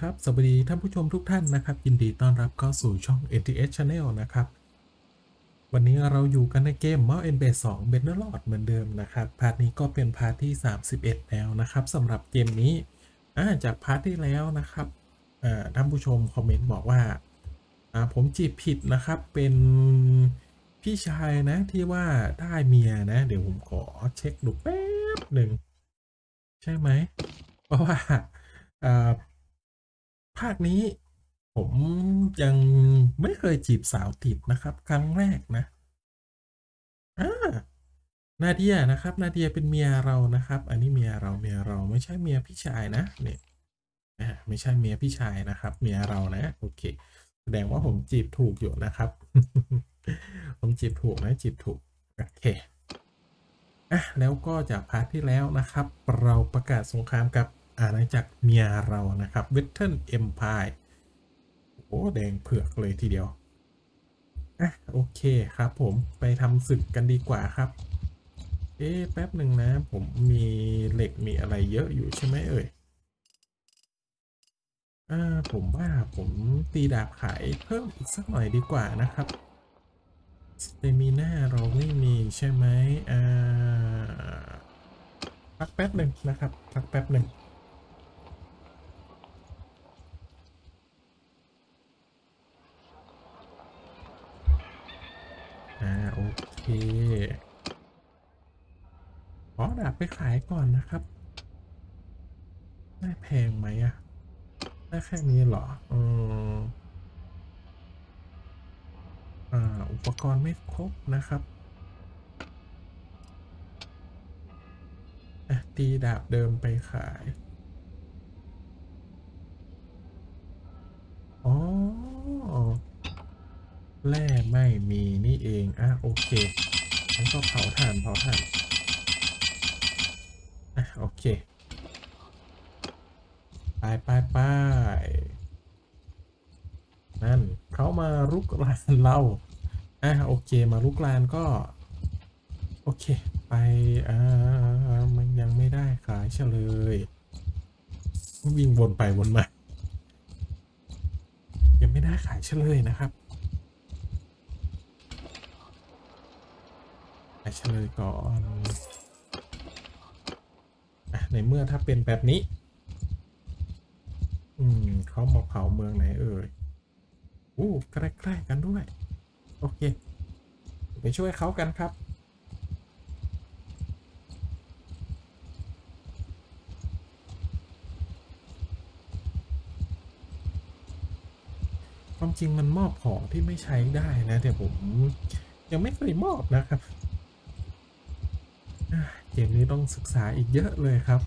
ครับ สวัสดีท่านผู้ชมทุกท่านนะครับ ยินดีต้อนรับเข้าสู่ช่อง NTS Channel นะครับ วันนี้เราอยู่กันในเกม Mount n b a s 2 b e n d e r l o r d เหมือนเดิมนะครับ part นี้ก็เป็น part ที่ 31 แล้วนะครับสำหรับเกมนี้จาก part ที่แล้วนะครับท่านผู้ชมคอมเมนต์บอกว่าผมจีบผิดนะครับเป็นพี่ชายนะที่ว่าได้เมียนะ เดี๋ยวผมขอเช็คดูแป๊บหนึ่งใช่ไหมเพราะว่า ภาคนี้ผมยังไม่เคยจีบสาวติดนะครับ ครั้งแรกนะอ่านาเดียนะครับ นาเดียเป็นเมียเรานะครับ อันนี้เมียเราเมียเราไม่ใช่เมียพี่ชายนะเนี่ยอ่าไม่ใช่เมียพี่ชายนะครับ เมียเรานะโอเค แสดงว่าผมจีบถูกอยู่นะครับ ผมจีบถูกนะจีบถูกโอเคอะแล้วก็จาก part ที่แล้วนะครับ เราประกาศสงครามกับ อาณาจักรเมียเรานะครับ Western Empire โอ้แดงเถือกเลยทีเดียวอะโอเคครับผมไปทำศึกกันดีกว่าครับ เอ๊ะแป๊บหนึ่งนะ ผมมีเหล็กมีอะไรเยอะอยู่ใช่ไหมเอ่ยอ่าผมว่าผมตีดาบขายเพิ่มอีกสักหน่อยดีกว่านะครับสเตมิน่าเราไม่มีใช่ไหมอ่าพักแป๊บหนึ่งนะครับพักแป๊บหนึ่งอ่าโอเคขอ ดาบไปขายก่อนนะครับ ได้แพงไหมอะได้แค่นี้เหรออืมอ่า อุปกรณ์ไม่ครบนะครับอะตีดาบเดิมไปขาย อ๋อ แร่ไม่มีนี่เอง อะ โอเคงั้นก็เผาถ่านเผาถ่าน โอเค ไปไปไปนั่นเขามาลุกลานเราอะโอเคมาลุกลานก็ โอเค ไปอ่ามันยังไม่ได้ขายเฉลย วิ่งวนไปวนมา ยังไม่ได้ขายเฉลยนะครับขายเฉลยก่อน ในเมื่อถ้าเป็นแบบนี้ อืมเขามาเผาเมืองไหนเอ่ยอู้ใกล้ๆกันด้วย โอเค ไปช่วยเขากันครับ ความจริงมันมอบของที่ไม่ใช้ได้นะ แต่ผมยังไม่เคยมอบนะครับ เกมนี้ต้องศึกษาอีกเยอะเลยครับ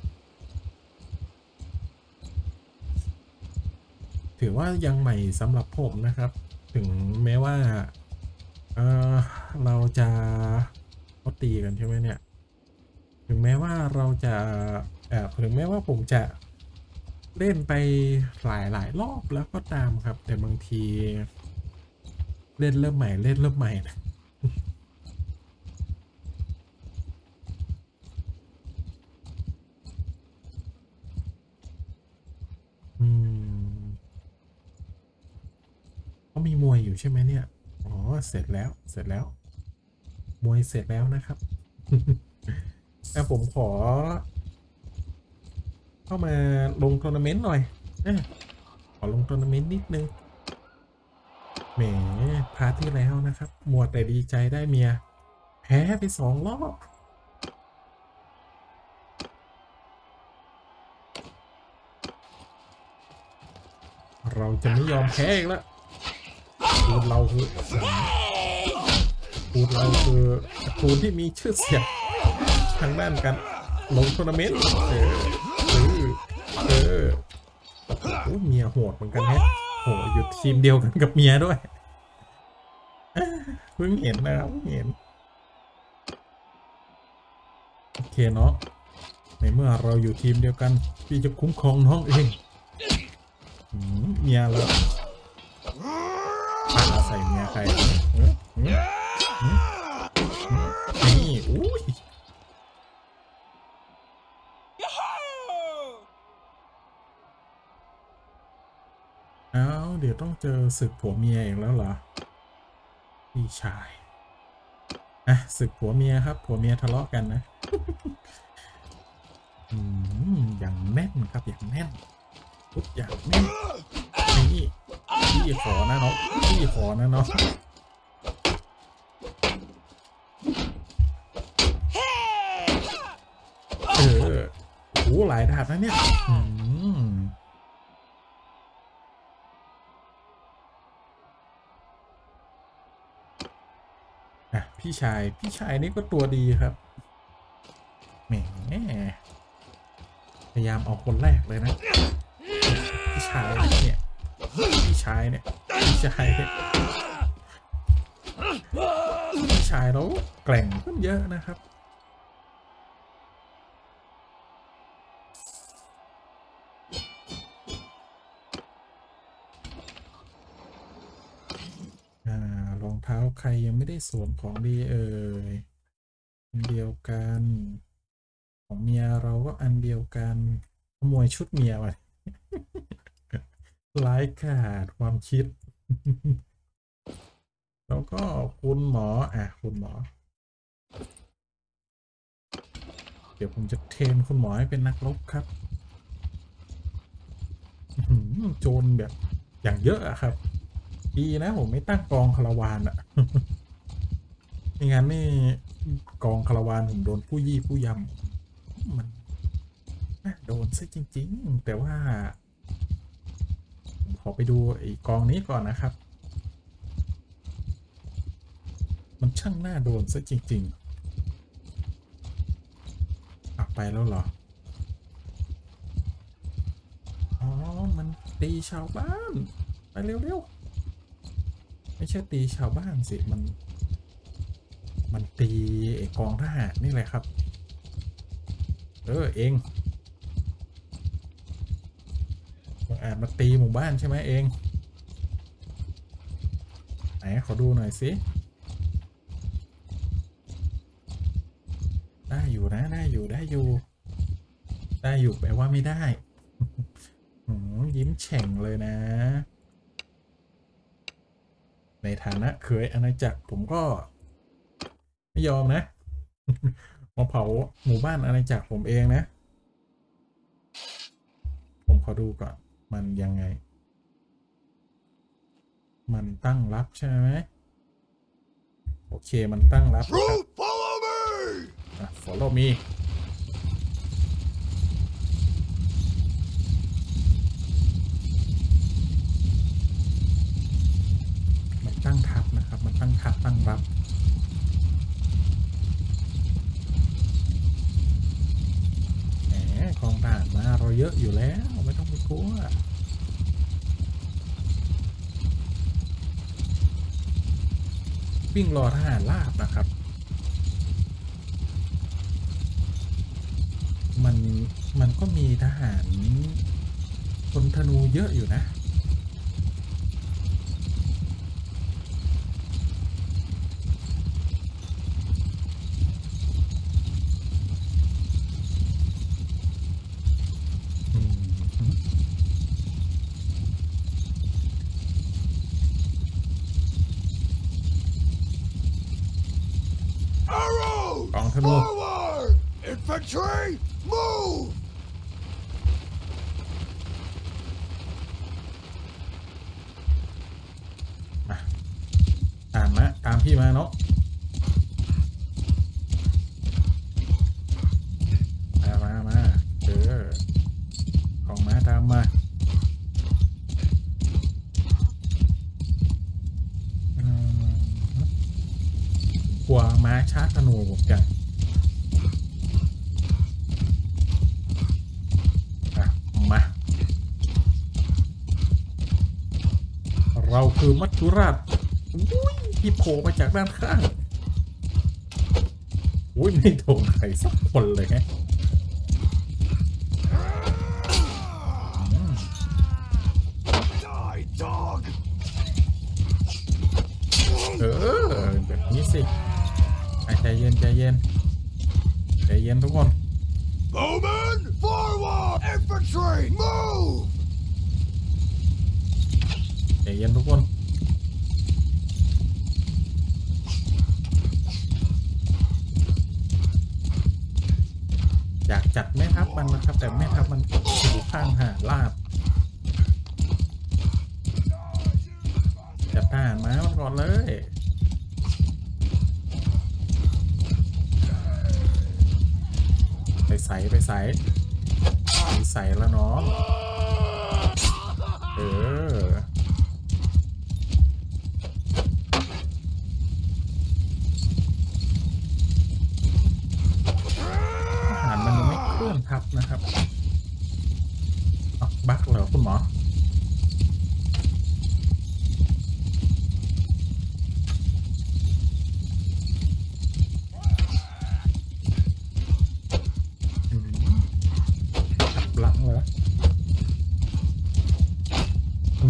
ถือว่ายังใหม่สำหรับผมนะครับ ถึงแม้ว่าเเราจะเขาตีกันใช่ไหมเนี่ย ถึงแม้ว่าเราจะถึงแม้ว่าผมจะเล่นไปหลายหลายรอบแล้วก็ตามครับ แต่บางที เล่นเริ่มใหม่เล่นเริ่มใหม่นะ อยู่ใช่ไหมเนี่ย อ๋อ เสร็จแล้ว เสร็จแล้ว มวยเสร็จแล้วนะครับแต่ผมขอ เข้ามาลงทัวร์นาเมนต์หน่อยอขอลงทัวร์นาเมนต์นิดนึง แหม part ที่แล้วนะครับ มัวแต่ดีใจได้เมีย แพ้ไปสองรอบเราจะไม่ยอมแพ้อีกแล้ว ณเราคือขุนเราคือขุนที่มีชื่อเสียงทางด้านกันลงทัวร์นาเมนต์เออเออเออโอ้เมียโหดเหมือนกันแฮะโหอยู่ทีมเดียวกันกับเมียด้วยเพิ่งเห็นนะครับเพิ่งเห็นโอเคเนาะในเมื่อเราอยู่ทีมเดียวกัน พี่จะคุ้มครองน้องเองเมียเรา ปาใส่เมียใครเอ๊ะเอ๊ะเอ๊ะเอ๊ะนี่อุ้ยต้องเจอศึกผัวเมียอีกแล้วเหรอพี่ชายอะศึกผัวเมียครับ ผัวเมียทะเลาะกันนะอืมอย่างแน่นครับอย่างแน่นทุกอย่างแน่น นี่พี่ขอนะเนาะพี่ขอนะเนาะเออโอ้โหหลายดาบนะเนี่ยอืมอะพี่ชายพี่ชายนี่ก็ตัวดีครับแหมพยายามเอาคนแรกเลยนะพี่ชายเนี่ย พี่ชายเนี่ยพี่ชายพี่ชายเราแกร่งขึ้นเยอะนะครับอ่ารองเท้าใครยังไม่ได้สวมของดีเอ่ยอันเดียวกัน ของเมียเราก็อันเดียวกันขโมยชุดเมียไป ร้ายกาจความคิด แล้วก็คุณหมอ อะ คุณหมอ เดี๋ยวผมจะเทรนคุณหมอให้เป็นนักรบครับโจรแบบอย่างเยอะอะครับ ดีนะผมไม่ตั้งกองคาราวานอะไม่งั้นนี่กองคาราวานผมโดนผู้ยี่ผู้ยำมันโดนซะจริง ๆ แต่ว่า ขอไปดูไอ้กองนี้ก่อนนะครับ มันช่างน่าโดนซะจริงๆอะไปแล้วเหรอ อ๋อ มันตีชาวบ้าน ไปเร็วๆ ไม่ใช่ตีชาวบ้านสิ มัน มันตีไอ้กองทหารนี่แหละครับ เออ เองบัง อาจมาตีหมู่บ้านใช่ไหมเอง ไหนขอดูหน่อยสิ ได้อยู่นะได้อยู่ได้อยู่ ได้อยู่แปลว่าไม่ได้หยิ้มแฉ่งเลยนะ ในฐานะเคยอาณาจักรผมก็ ไม่ยอมนะ มาเผาหมู่บ้านอาณาจักรผมเองนะ ผมขอดูก่อน มันยังไง มันตั้งรับใช่ไหมโอเคมันตั้งรับนะครับ Troop, follow me! อะ follow me มันตั้งทับนะครับ มันตั้งทับตั้งรับ แหมกองทหารมาเราเยอะอยู่แล้ว ไม่ต้องไป กลัววิ่งรอทหารลาบนะครับ มัน มันก็มีทหารคนธนูเยอะอยู่นะ อืม Arrow! กองธนู Forward! Infantry, move! มาตามมาตามพี่มาเนาะมามามาเออกองม้าตามมาอืม กลัวม้าชาร์จธนูผมจังมาเราคือมัจจุราชยที่โผล่มาจากด้านข้างอุ้ยไม่โดนใครสักคนเลยไง ใจเย็นใจเย็นใจเย็นทุกคน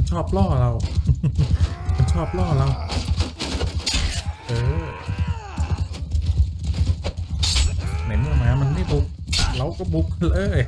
ชอบล่อเรา มันชอบล่อเรา เออในเมื่อมามันไม่บุก เราก็บุกเลย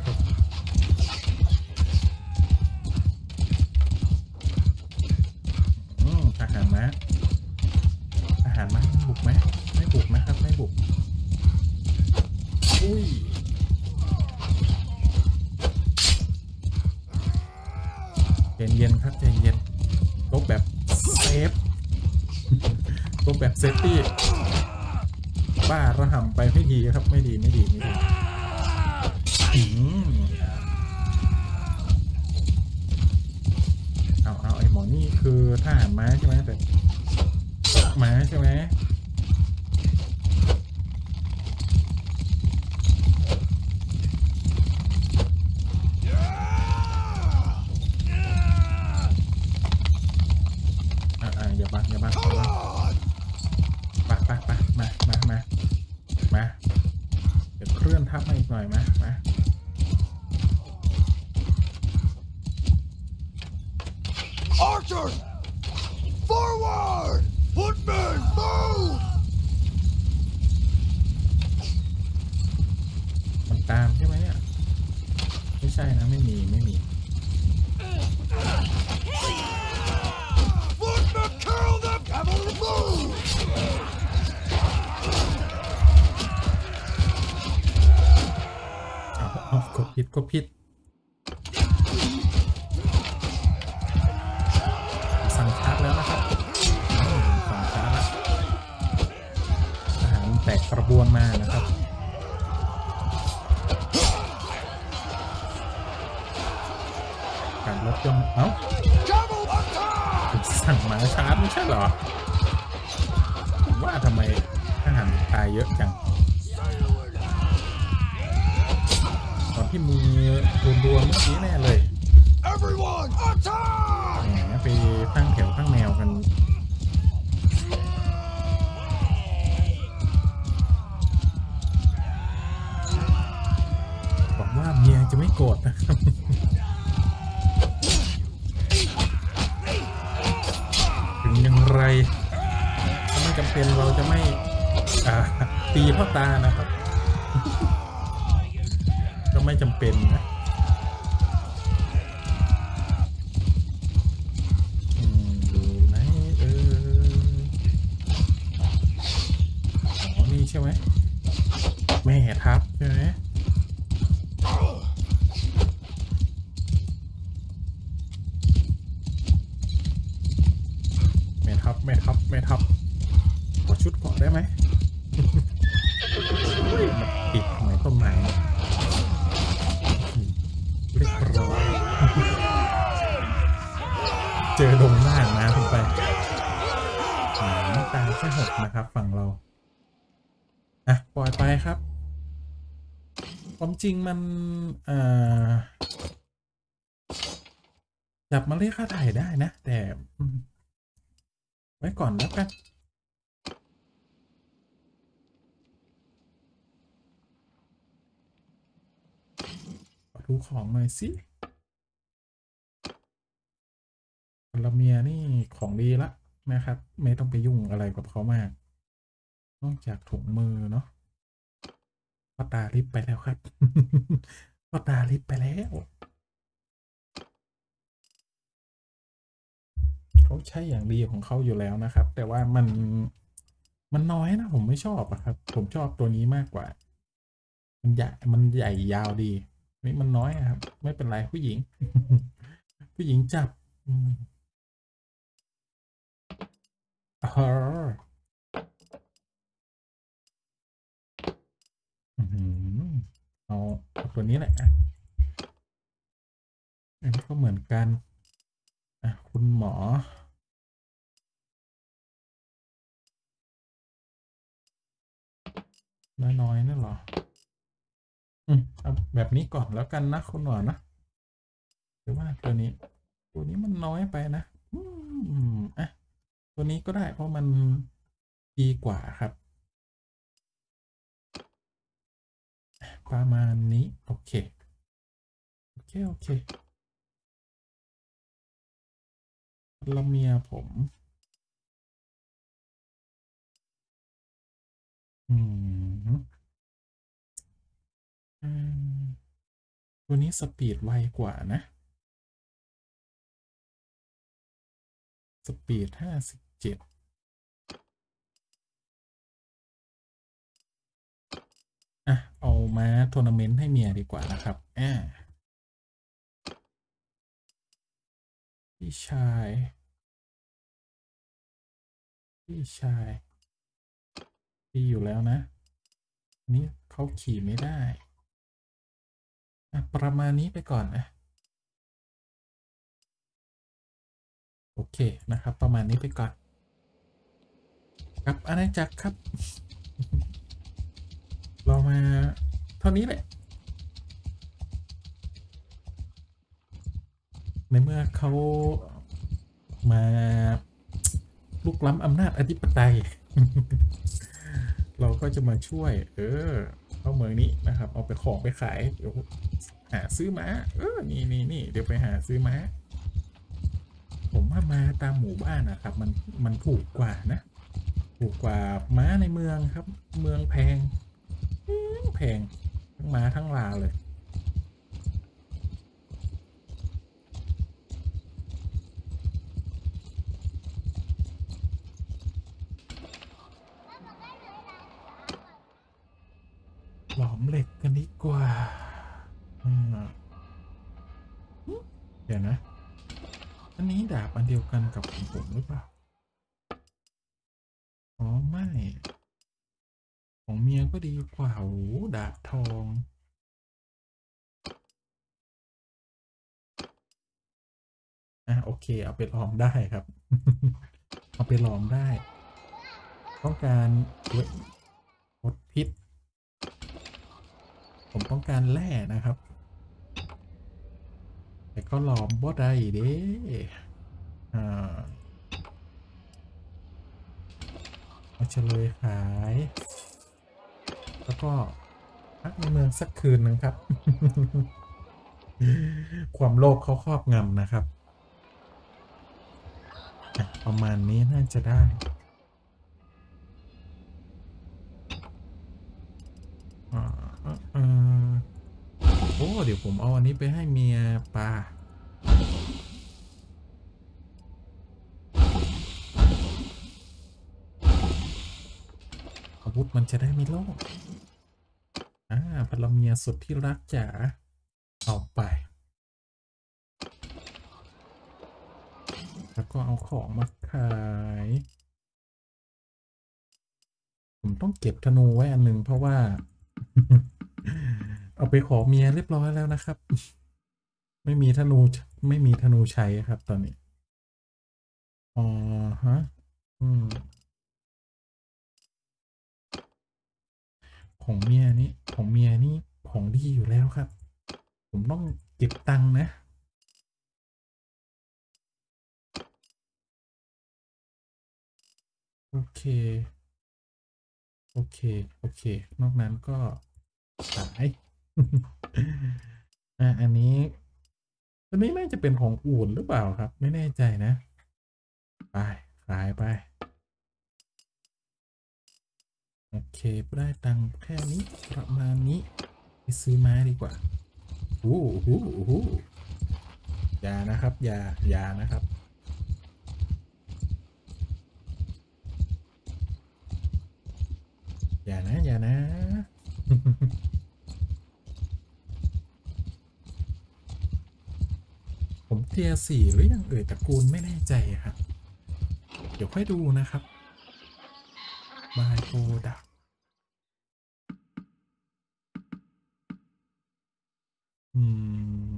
นะไม่มีไม่มี Footmen, kill them! Cavalry, move! เอาเอากดผิดกดผิด ชาร์จไม่ใช่หรอ ว่าทำไมทหารตายเยอะจัง ตอนที่มีรวมๆเมื่อกี้แน่เลย แม่ทับแม่ทับแม่ทับขอชุดเกาะได้ไหมเฮ้ยมันติดทำไมต้นไม้เนี่ยอืมเรียบร้อยเจอดงหน้านะผมไปอืมตายแค่หกนะครับ ฝั่งเรา อะ ปล่อยไปครับความจริงมันเอ่อจับมาเรียกค่าไถ่ได้นะ แต่อืม ไว้ก่อนแล้วกันดูของหน่อยสิพลเมียนี่ของดีละนะครับ ไม่ต้องไปยุ่งอะไรกับเขามาก นอกจากถุงมือเนาะพ่อตาลิฟไปแล้วครับพ่อตาลิฟไปแล้ว เขาใช้อย่างดีของเขาอยู่แล้วนะครับ แต่ว่ามันมันน้อยนะ ผมไม่ชอบอะครับ ผมชอบตัวนี้มากกว่า มันใหญ่มันใหญ่ยาวดีนี่มันน้อยอะครับ ไม่เป็นไรผู้หญิง ผู้หญิงจับอเออเอาตัวนี้แหละอันนี้ก็เหมือนกันอะคุณหมอ น้อยๆนั่นหรอ อืมเอาแบบนี้ก่อนแล้วกันนะคุณหมอนะหรือว่าตัวนี้ ตัวนี้มันน้อยไปนะ อืมอะตัวนี้ก็ได้เพราะมันดีกว่าครับ ประมาณนี้ โอเค โอเค โอเคละเมียผม อืม อืม ตัวนี้สปีดไวกว่านะ สปีดห้าสิบเจ็ดอะ เอามาทัวร์นาเมนต์ให้เมียดีกว่านะครับอ่าพี่ชาย พี่ชาย ดีอยู่แล้วนะนี้เขาขี่ไม่ได้อะประมาณนี้ไปก่อนนะโอเคนะครับ ประมาณนี้ไปก่อนครับอาณาจักรครับ เรามาเท่านี้แหละ ในเมื่อเขามาลุกล้ำอำนาจอธิปไตย เราก็จะมาช่วย เออเอาเมืองนี้นะครับ เอาไปของไปขายเดี๋ยวหาซื้อม้า เออ นี่นี่นี่เดี๋ยวไปหาซื้อม้า ผมว่ามาตามหมู่บ้านนะครับ มันมันถูกกว่านะ ถูกกว่าม้าในเมืองครับ เมืองแพง แพงทั้งม้าทั้งลาเลย หลอมเหล็กกันดีกว่าอืมเดี๋ยวนะ อันนี้ดาบอันเดียวกันกับของผมหรือเปล่า อ๋อ ไม่ ของเมียก็ ดีกว่าโอ้ดาบทอง อะโอเค เอาไปลองได้ครับ เอาไปลองได้ ต้องการเว้ยลดพิษ ผมต้องการแร่นะครับ แต่ก็หลอมบ่ได้เด้อ่าเอาเฉลยขาย แล้วก็พักในเมืองสักคืนนึงครับ ความโลภเขาครอบงำนะครับ ประมาณนี้น่าจะได้โอ้เดี๋ยวผมเอาอันนี้ไปให้เมียปลา อาวุธมันจะได้ไม่โลกอ่าพลเมียสุดที่รักจ๋าเอาไป แล้วก็เอาของมาขาย ผมต้องเก็บธนูไว้อันหนึ่งเพราะว่า เอาไปขอเมียเรียบร้อยแล้วนะครับ ไม่มีธนูไม่มีธนูใช้ครับตอนนี้ อ๋อฮะ อืม ของเมียนี่ของเมียนี่ของดีอยู่แล้วครับ ผมต้องเก็บตังค์นะ โอเค โอเค โอเค นอกนั้นก็ขายอะอันนี้อันนี้น่าจะเป็นของอู่นหรือเปล่าครับ ไม่แน่ใจนะ ไปขายไป โอเคได้ตังแค่นี้ประมาณนี้ไปซื้อไม้ดีกว่าโอ้โหโอ้โหอย่านะครับอย่าอย่านะครับอย่านะอย่านะผมเทียสี่หรือยังเอ่ยตระกูลไม่แน่ใจครับ เดี๋ยวค่อยดูนะครับ บายโปรดักอืม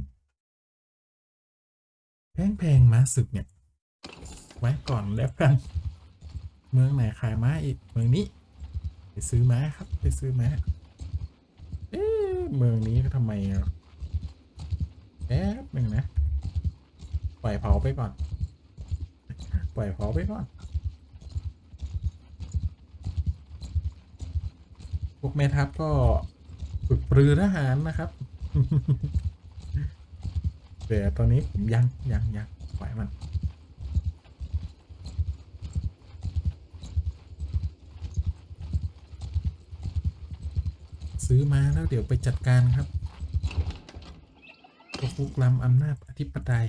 แพงแพงๆมาศึกเนี่ย ไว้ก่อนแล้วกัน เมืองไหนขายม้าอีก เมืองนี้ ไปซื้อม้าครับ ไปซื้อม้า เอ๊ะเมืองนี้ก็ทำไมอะแป๊บหนึ่งนะ ปล่อยเผาไปก่อน ปล่อยเผาไปก่อน พวกแม่ทัพก็ฝึกปรือทหารนะครับ แต่ตอนนี้ผมยังยังยังปล่อยมันซื้อมาแล้วเดี๋ยวไปจัดการครับพวกฟุกลำอำนาจอธิปไตย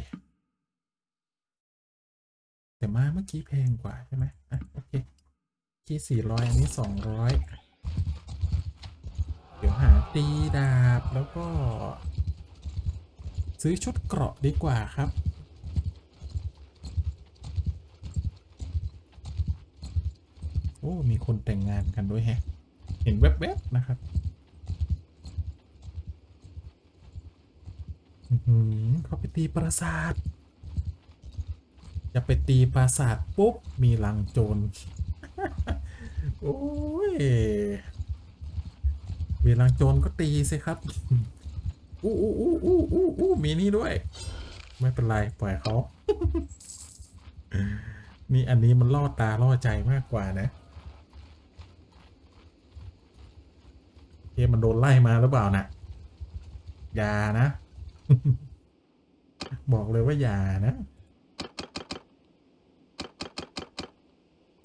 แต่มาเมื่อกี้แพงกว่าใช่ไหมอะโอเคที่สี่ร้อยอันนี้สองร้อย เดี๋ยวหาตีดาบแล้วก็ ซื้อชุดเกราะดีกว่าครับ โอ้ มีคนแต่งงานกันด้วยแฮะ เห็นแวบๆนะครับอื้อหือเขาไปตีปราสาท จะไปตีปราสาทปุ๊บ มีลังโจร โอ้ย มีลังโจรก็ตีสิครับ อู้อู้อู้อู้อู้อู้มีนี่ด้วย ไม่เป็นไรปล่อยเขานี่อันนี้มันล่อตาล่อใจมากกว่านะเกมมันโดนไล่มาหรือเปล่าน่ะอย่านะ บอกเลยว่าอย่านะ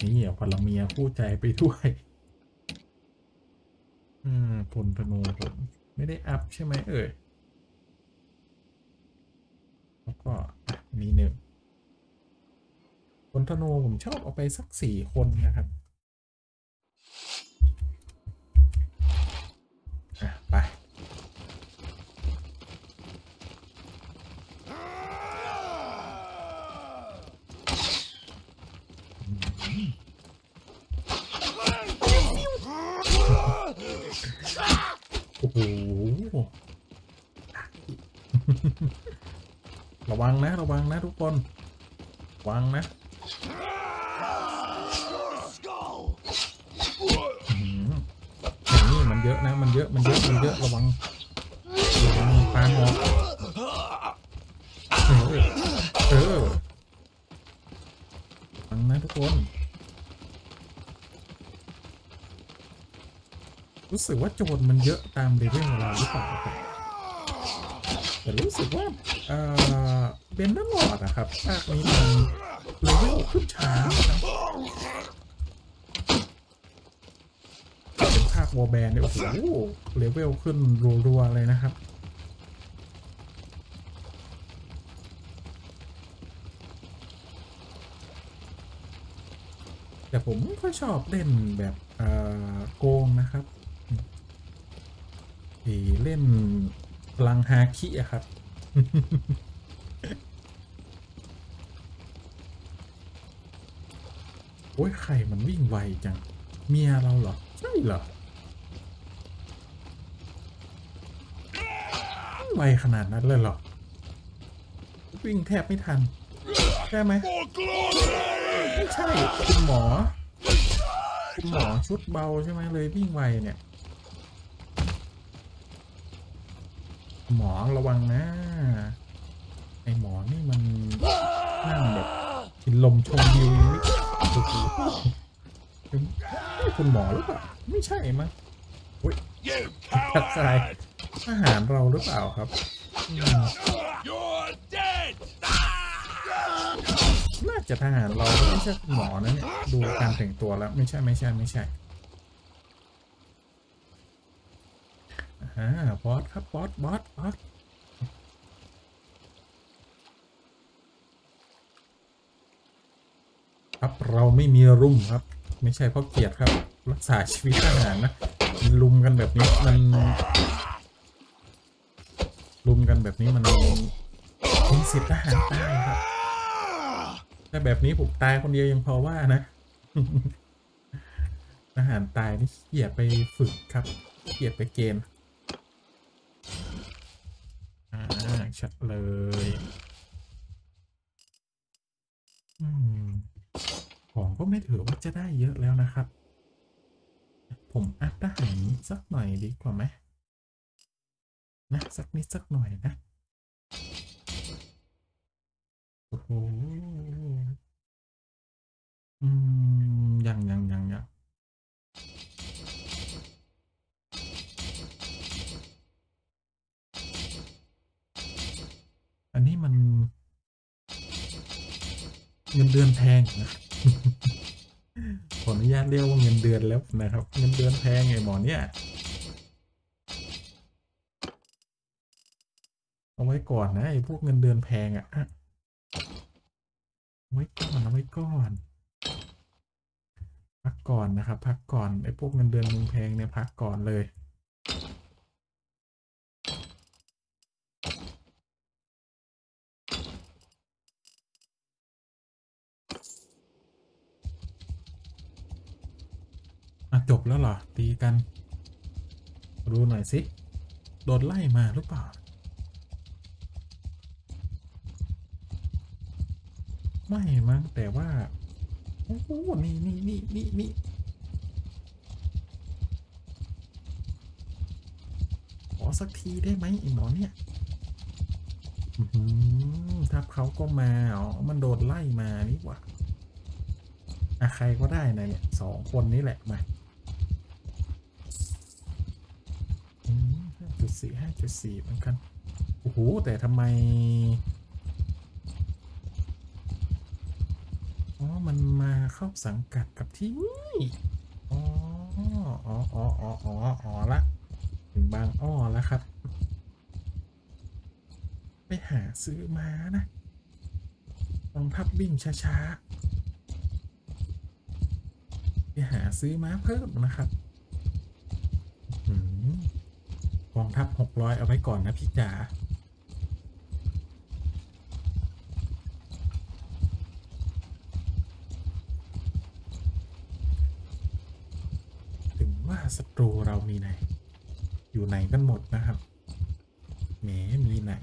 นี่เอาพลเมียคู่ใจไปด้วย อืมพลธนูผมไม่ได้อัพใช่ไหมเอ่ย แล้วก็มีหนึ่งพลธนูผมชอบเอาไปสักสี่คนนะครับ อะ ไป โอ้โหระวังนะระวังนะทุกคนระวังนะ Skull! อื้อหืออย่างนี้มันเยอะนะมันเยอะมันเยอะมันเยอะระวังระวังปานออกเออเออระวังนะทุกคน รู้สึกว่าโจรมันเยอะตามเลเวลเราหรือเปล่าแต่รู้สึกว่าเออเป็นน้ำหลอดอะครับภาคนี้มันเลเวลขึ้นช้านะเป็นภาควอลแบนเนี่ยโอ้โหเลเวลขึ้นรัวๆเลยนะครับแต่ผมไม่ค่อยชอบเล่นแบบเออโกงนะครับ เล่นพลังฮาคิอะครับ โอ้ยใครมันวิ่งไวจัง เมียเราเหรอ ใช่เหรอ ไวขนาดนั้นเลยเหรอ วิ่งแทบไม่ทัน ใช่ไหมไม่ใช่ คุณหมอ คุณหมอชุดเบาใช่ไหมเลยวิ่งไวเนี่ย หมอระวังนะ ไอหมอนี่มันนั่งแบบกินลมชมวิวอย่างนี้คุณหมอหรือเปล่าไม่ใช่มั้ยอุ้ยทักทาย coward! ทหารเราหรือเปล่าครับน่าจะทหารเราไม่ใช่หมอนะเนี่ยดูการแต่งตัวแล้วไม่ใช่ไม่ใช่ไม่ใช่ อ่าบอสครับบอสบอสบอสครับเราไม่มีรุมครับ ไม่ใช่เพราะเกียรติครับ รักษาชีวิตทหารนะมันรุมกันแบบนี้มันรุมกันแบบนี้มันมีสิทธิ์ทหารตายครับถ้าแบบนี้ผมตายคนเดียวยังพอว่านะทหารตายนี่เกลียดไปฝึกครับเกลียดไปเกณฑ์อ่า ชัดเลยอืมของก็ไม่ถือว่าจะได้เยอะแล้วนะครับ ผมอัพทหารสักหน่อยดีกว่าไหมนะสักนิดสักหน่อยนะ โอ้โห อืมยังยังยังยังอันนี้มัน เงินเดือนแพงนะขออนุญาตเรียกว่าเงินเดือนแล้วนะครับ เงินเดือนแพงไงหมอเนี่ยเอาไว้ก่อนนะไอ้พวกเงินเดือนแพงอะ่ะเอาไว้ก่อนเอาไว้ก่อน พักก่อนนะครับ พักก่อนไอ้พวกเงินเดือนมึงแพงเนี่ยพักก่อนเลย อะจบ แล้วเหรอ ตีกันดูหน่อยสิ โดนไล่มาหรือเปล่า ไม่มั้งแต่ว่าโอ้โหนี่นี่นี่นี่นี่ขอสักทีได้ไหมไอ้หมอเนี่ยถ้าเขาก็มาอ๋อมันโดนไล่มานี่หว่าอะใครก็ได้นะเนี่ยสองคนนี้แหละมาห้าจุ จุดสี่เหมือนกัน โอ้โห แต่ทำไม อ๋อ มันมาเข้าสังกัดกับที่นี่อ๋ออ๋ออ๋ออ๋ออ๋อละถึงบางอ้อแล้วครับ ไปหาซื้อมานะกองทัพวิ่งช้าๆ ไปหาซื้อมาเพิ่มนะครับอืมกอง ทับหกร้อยเอาไว้ก่อนนะพี่จ๋าถึงว่าศัตรูเรามีไหน อยู่ไหนกันหมดนะครับแหมมีไหน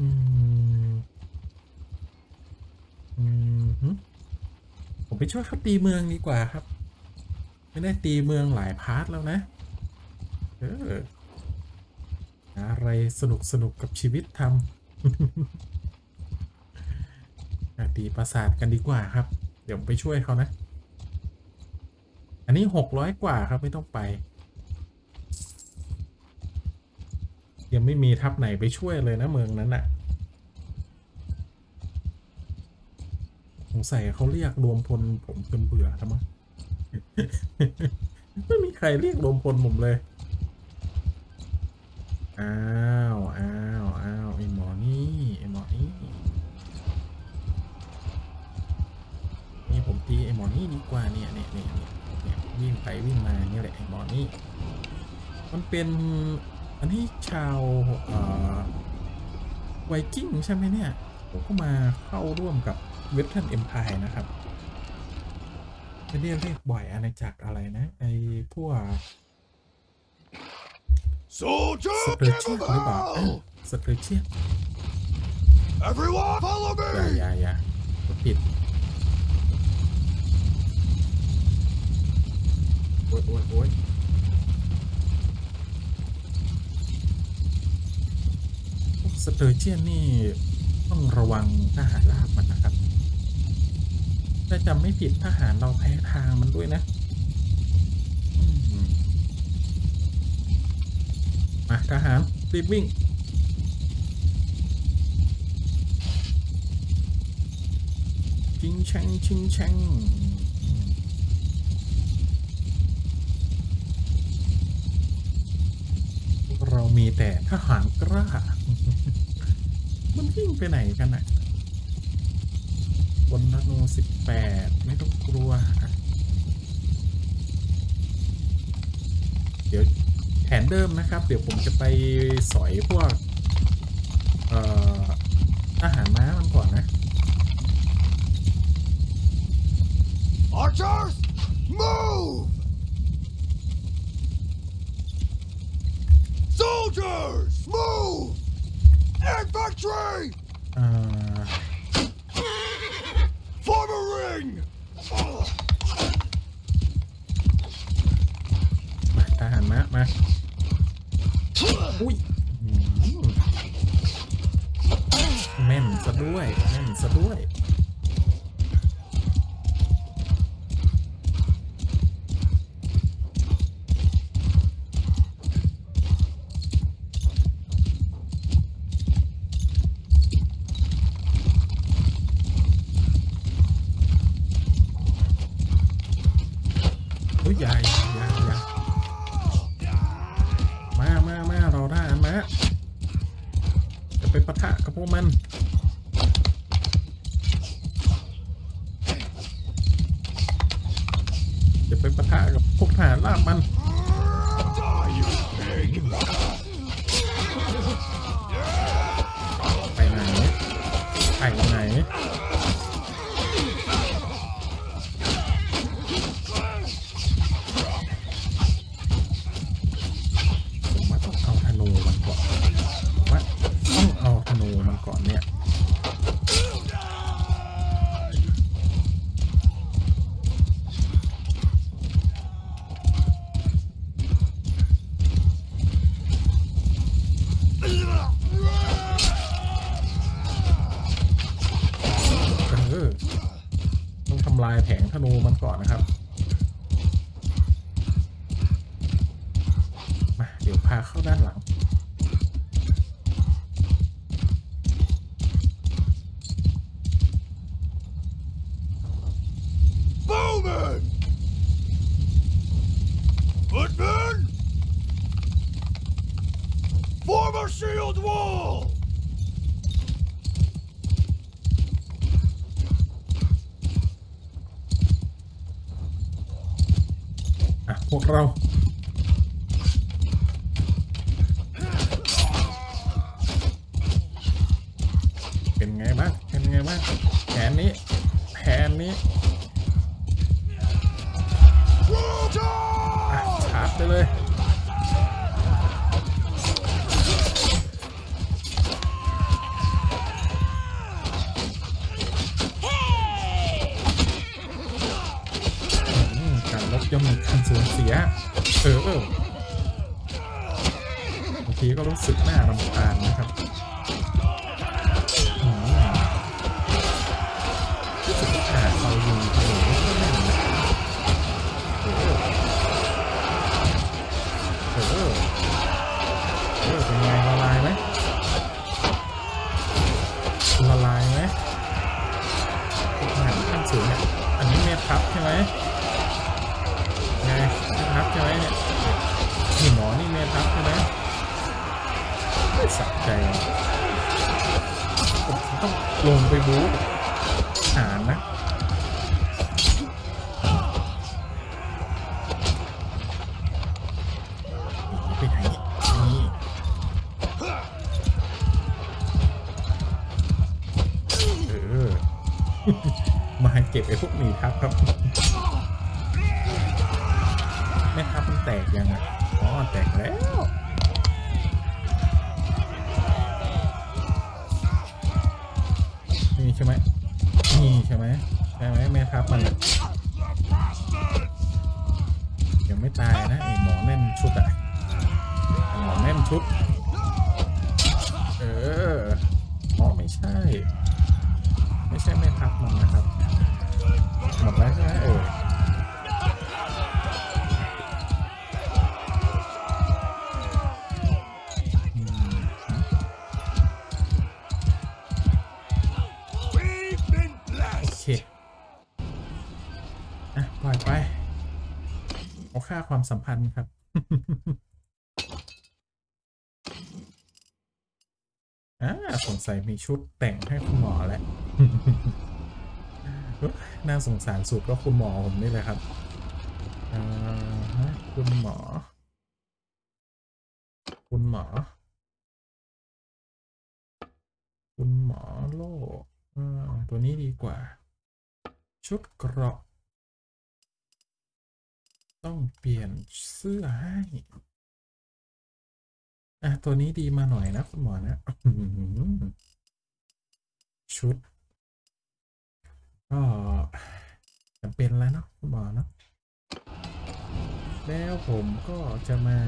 อืม อืมหึผมไป ช่วยเขาตีเมืองดีกว่าครับ ไม่ได้ตีเมืองหลายพาร์ทแล้วนะ เอออะไรสนุกสนุกกับชีวิตทำตีประสาทกันดีกว่าครับ เดี๋ยวไปช่วยเขานะ อันนี้หกร้อยกว่าครับไม่ต้องไป ยังไม่มีทัพไหนไปช่วยเลยนะเมืองนั้นน่ะ สัยเขาเรียกรวมพลผมจนเบื่อทำไมไม่มีใครเรียกรวมพลผมเลย อ้าวอ้าวอ้าวไอหมอนี่ไอหมอนี่นี่ผมตีไอหมอนี่ดีกว่าเนี่ยเนี่ยเนี่ยเนี่ยวิ่งไปวิ่งมาเนี่ยแหละไอหมอนี่มันเป็นอันนี้ชาวเอ่อไวกิ้งใช่ไหมเนี่ยผมก็มาเข้าร่วมกับ เวสเทิร์นเอ็มพายนะครับไม่ได้เรียกบ่อยอาณาจักรอะไรนะ ไอพวก Soldier สเตอร์เชียนหรือเปล่าเออ Cannibal! สเตอร์เชียน Everyone, follow อย่า me! อย่าอย่าผมผิดโอ้ยโอ้ยโอ้ยพวกสเตอร์เชียนนี่ต้องระวังทหารราบมันนะครับ ถ้าจำไม่ผิดทหารเราแพ้ทางมันด้วยนะมาทหารรีบวิ่ง ชิงแชงชิงแชงเรามีแต่ทหารกล้า มันวิ่งไปไหนกันอะ ลนนูสิบแปดไม่ต้องกลัว เดี๋ยวแผนเดิมนะครับ เดี๋ยวผมจะไปสอยพวกอาหารม้ามันก่อนนะ Archers move Soldiers move Infantry Form a ring! มาทหารมามา อุ้ยแม่นซะด้วย แม่นซะด้วย sarapan comprado. รู้สึกน่ารำคาญนะครับ นะครับหมดแล้วใช่ไหมเออปล่อยไปเอาค่าความสัมพันธ์ครับอ่าสงสัยมีชุดแต่งให้คุณหมอแล้ว น่าสงสารสุดก็คุณหมอผมนี่เลยครับคุณหมอ คุณหมอ คุณหมอโล่ตัวนี้ดีกว่า ชุดเกราะ ต้องเปลี่ยนเสื้อให้อะตัวนี้ดีมาหน่อยนะคุณหมอนะชุด ก็จำเป็นแล้วเนาะคุณหมอเนาะแล้วผมก็จะมา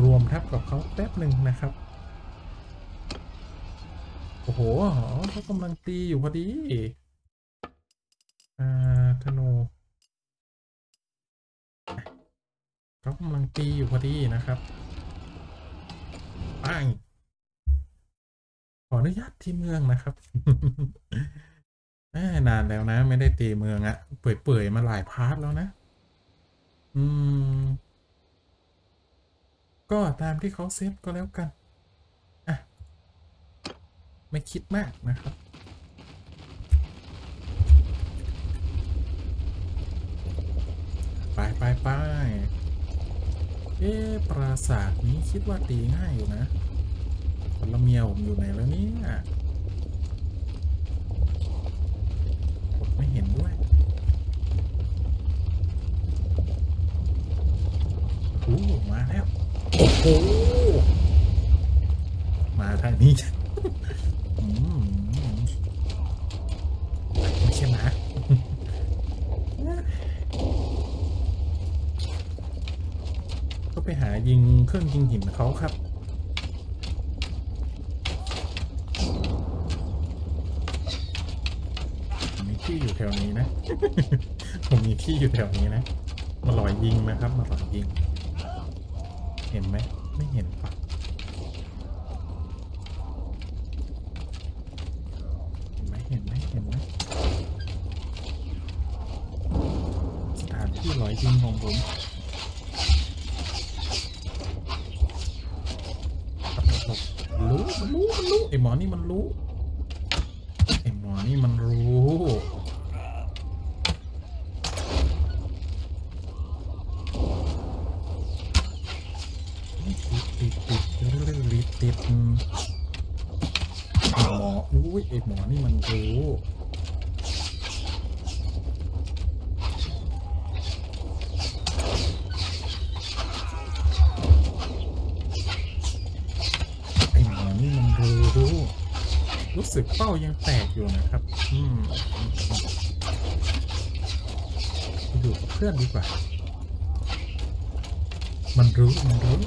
รวมทับกับเขาแป๊บหนึ่งนะครับ โอ้โหเขากำลังตีอยู่พอดี อ่าธนูเขากำลังตีอยู่พอดีนะครับปังขออนุญาตที่เมืองนะครับ นานแล้วนะ ไม่ได้ตีเมืองอะเปื่อยๆมาหลายพาร์ทแล้วนะ อืม ก็ตามที่เขาเซตก็แล้วกัน อะ ไม่คิดมากนะครับไปไปไปเอ๊ปราสาทนี้คิดว่าตีง่ายอยู่นะผลเมียผมอยู่ไหนแล้วเนี่ยผมไม่เห็นด้วยโอ้มาแล้ว โอ้โห มาทางนี้ไม่ใช่หมาก็ไปหายิงเครื่องยิงหินเขาครับมีที่อยู่แถวนี้นะ ผมมีที่อยู่แถวนี้นะ มาหลอยยิงนะครับ มาหลอยยิง เห็นไหมไม่เห็นปะเห็นไหมเห็นไหมเห็นไหมสถานที่หลอยยิงของผม รู้มันรู้มันรู้ไอหมอนี่มันรู้ไอหมอนี่มันรู้ติดติดติด ติดติดหมออุ้ยไอหมอนี่มันรู้ไอหมอนี่มันรู้รู้สึกเป้ายังแตกอยู่นะครับ อืมอยู่กับเพื่อนดีกว่า มันรู้ มันรู้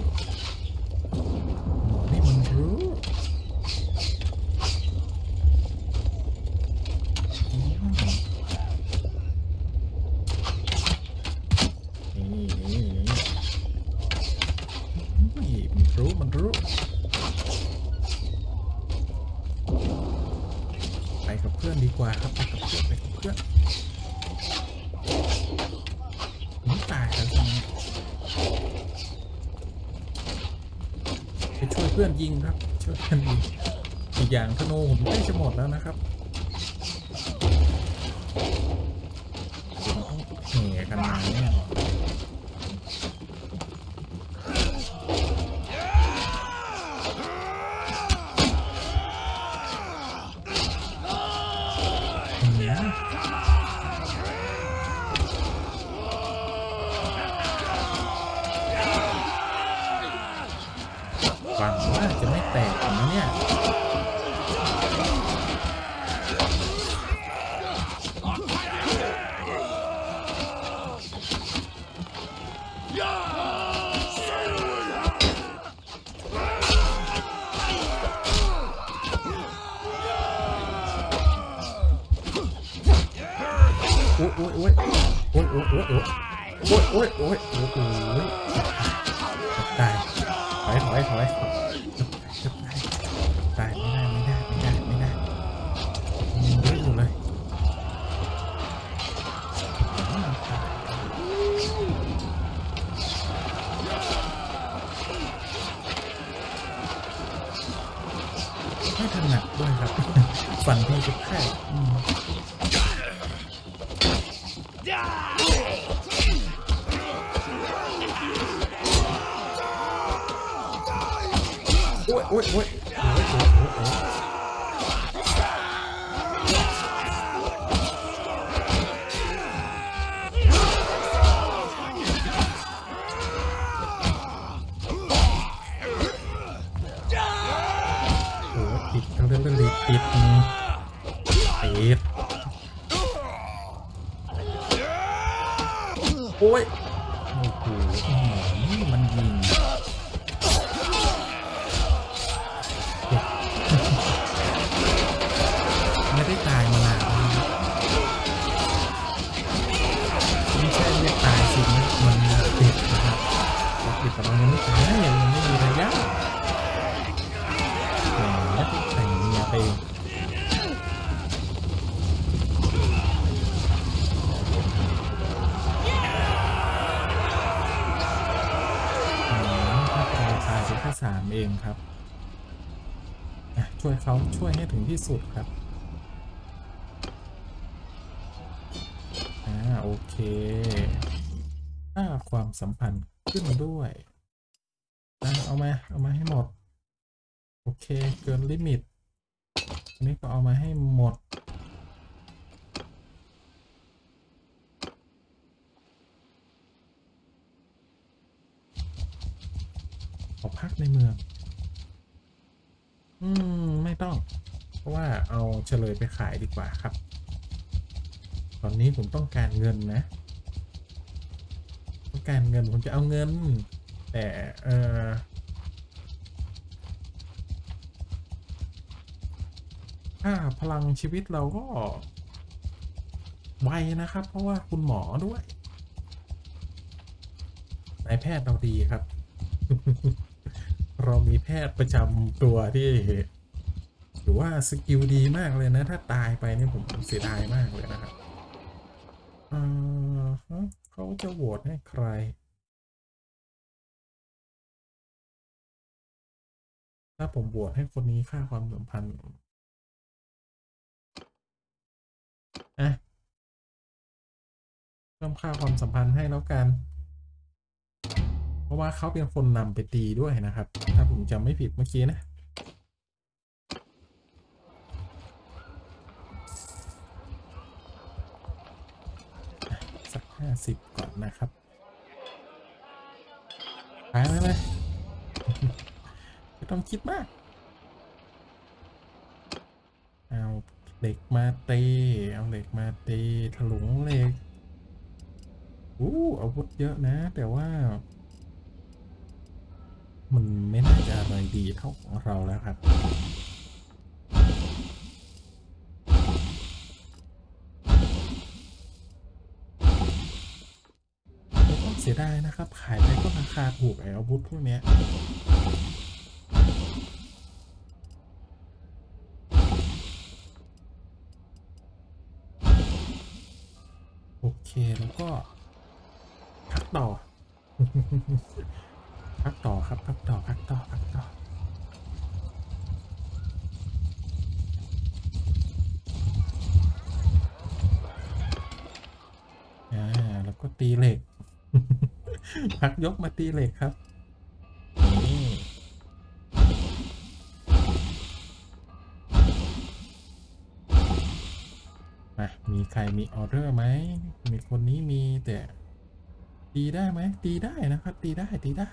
いおい僕 เขาช่วยให้ถึงที่สุดครับ อ่า โอเคค่าความสัมพันธ์ขึ้นด้วยอะเอามา เอามาให้หมด โอเค เกินลิมิต อันนี้ก็เอามาให้หมดขอพักในเมือง อืม ไม่ต้อง เพราะว่าเอาเฉลยไปขายดีกว่าครับ ตอนนี้ผมต้องการเงินนะ ต้องการเงินผมจะเอาเงิน แต่เออค่าพลังชีวิตเราก็ไวนะครับ เพราะว่าคุณหมอด้วยนายแพทย์เราดีครับ เรามีแพทย์ประจำตัวที่หรือว่า skill ดีมากเลยนะ ถ้าตายไปเนี่ยผมเสียดายมากเลยนะครับเขาจะโหวตให้ใคร ถ้าผมโหวตให้คนนี้ค่าความสัมพันธ์อะเพิ่มค่าความสัมพันธ์ให้แล้วกัน ราะว่าเขาเป็นคนนำไปตีด้วยนะครับ ถ้าผมจำไม่ผิดเมื่อกี้นะสักห้าสิบก่อนนะครับไปเลยเลยไม่ต้องคิดมาก เอาเหล็กมาตีเอาเหล็กมาตีถลุงเหล็กอู้อาวุธเยอะนะ แต่ว่า มันไม่น่าจะอะไรดีเท่าของเราแล้วครับต้องเสียดายนะครับ ขายไปก็ราคาถูกไอ้อาวุธพวกเนี้ยโอเค แล้วก็พักต่อ พักต่อครับ พักต่อ พักต่อ พักต่อ อ่า แล้วก็ตีเหล็ก พักยกมาตีเหล็กครับนี่มามีใครมีออเดอร์ไหม มีคนนี้มีแต่ตีได้ไหม ตีได้นะครับ ตีได้ ตีได้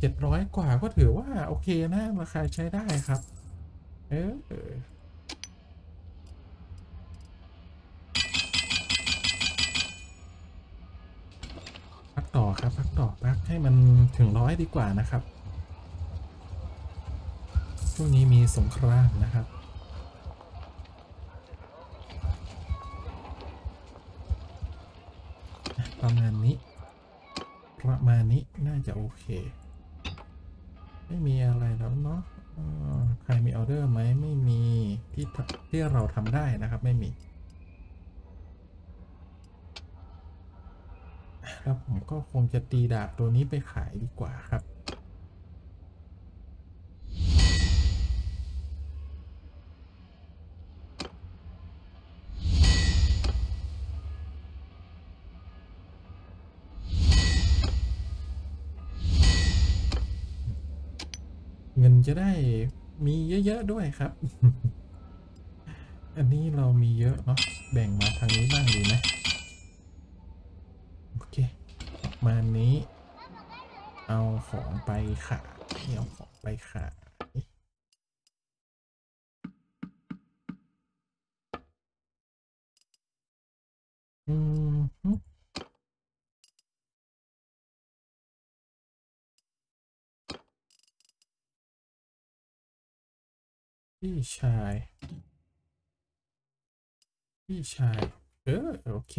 เจ็ดร้อยกว่าก็ถือว่า โอเคนะราคาใช้ได้ครับ เออพักต่อครับพักต่อพักให้มันถึงร้อยดีกว่านะครับ ช่วงนี้มีสงครามนะครับประมาณนี้ ประมาณนี้น่าจะโอเค ไม่มีอะไรแล้วเนาะใครมีออเดอร์ไหมไม่มีที่ที่เราทำได้นะครับไม่มี แล้วผมก็คงจะตีดาบตัวนี้ไปขายดีกว่าครับ จะได้มีเยอะๆด้วยครับ อันนี้เรามีเยอะเนาะแบ่งมาทางนี้บ้างดีไหมโอเค มานี้ เอาของไปขายเอาของไปขายอืม พี่ชาย พี่ชาย เออ โอเค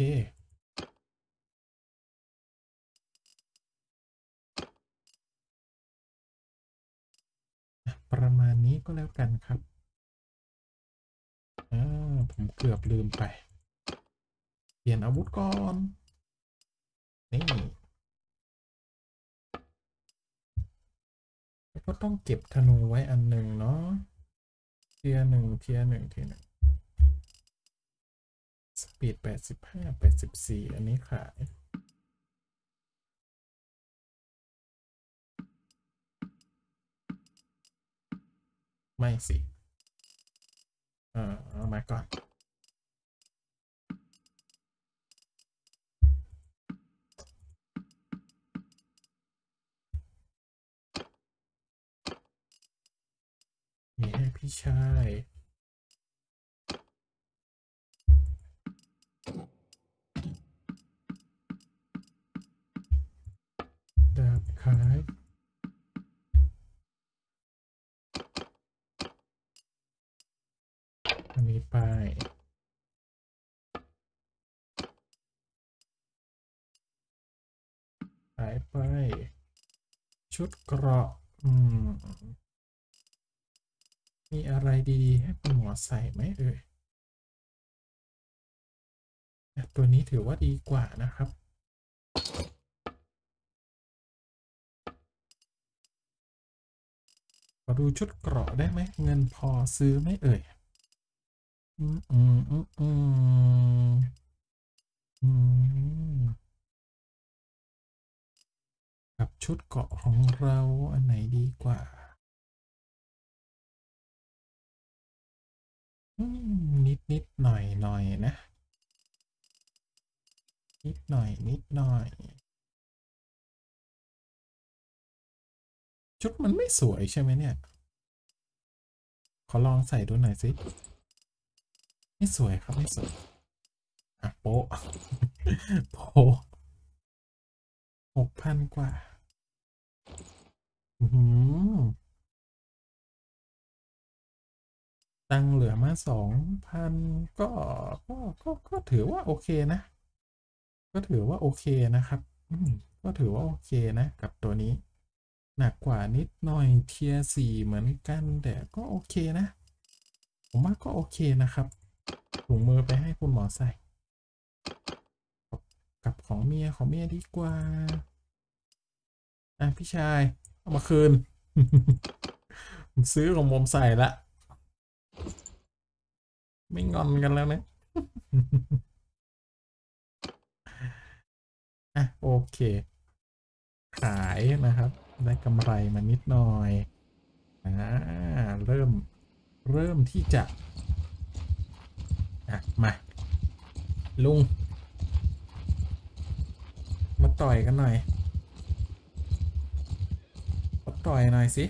ประมาณนี้ก็แล้วกันครับอ่าผมเกือบลืมไป เปลี่ยนอาวุธก่อน นี่แล้วก็ต้องเก็บธนูไว้อันหนึ่งเนาะ ทียหนึ่งเทียหนึ่งเทียหนึ่งสปีดแปดสิบห้าแปดสิบสี่อันนี้ขายไม่สิเออเอามาก่อนมีให้ พี่ชายดาบขายอันนี้ไปหายไป ชุดเกราะ อืม มีอะไรดีๆ ให้คุณหมอใส่ไหมเอ่ยตัวนี้ถือว่าดีกว่านะครับ ขอดูชุดเกราะได้ไหม เงินพอซื้อไหมเอ่ย อืมอืมอืมอืมอืมกับชุดเกราะของเราอันไหนดีกว่า นิดนิดหน่อยหน่อยนะ นิดหน่อยนิดหน่อย ชุดมันไม่สวยใช่ไหมเนี่ย ขอลองใส่ดูหน่อยสิ ไม่สวยครับไม่สวยอะโป๊ะโป๊ะหกพันกว่า อือ ตังเหลือมาสองพันก็ก็ก็ก็ถือว่าโอเคนะ ก็ถือว่าโอเคนะครับ อืมก็ถือว่าโอเคนะ กับตัวนี้ หนักกว่านิดหน่อยเทียสี่เหมือนกันแต่ก็โอเคนะ ผมว่าก็โอเคนะครับถุงมือไปให้คุณหมอใส่กับของเมียของเมียดีกว่า อะพี่ชาย เอามาคืน ซื้อของผมใส่ละ ไม่งอนกันแล้วนะอะโอเค ขายนะครับ ได้กำไรมานิดหน่อยอ่าเริ่มเริ่มที่จะอะมา ลุง มาต่อยกันหน่อยมาต่อยหน่อยสิ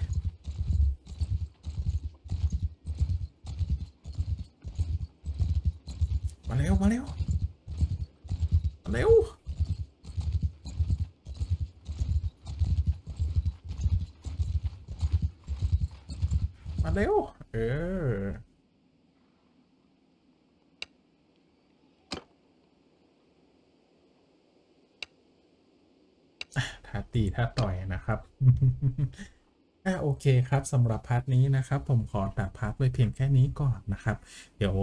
มาเร็วมาเร็วมาเร็วมาเร็วเออท้าตีท้าต่อยนะครับอะโอเคครับสำหรับ part นี้นะครับ ผมขอตัด part ไว้เพียงแค่นี้ก่อนนะครับ เดี๋ยว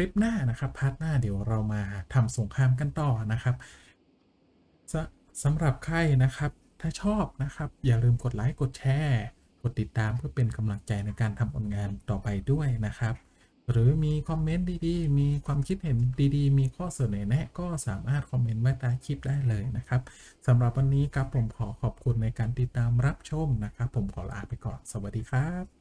คลิปหน้านะครับ part หน้าเดี๋ยวเรามาทำสงครามกันต่อนะครับสสำหรับใครนะครับถ้าชอบนะครับ อย่าลืมกดไลค์กดแชร์กดติดตามเพื่อเป็นกำลังใจในการทำผลงานต่อไปด้วยนะครับ หรือมีคอมเมนต์ดีๆ มีความคิดเห็นดีๆ มีข้อเสนอแนะ ก็สามารถคอมเมนต์ไว้ใต้คลิปได้เลยนะครับสำหรับวันนี้ครับผมขอขอบคุณในการติดตามรับชมนะครับ ผมขอลาไปก่อนสวัสดีครับ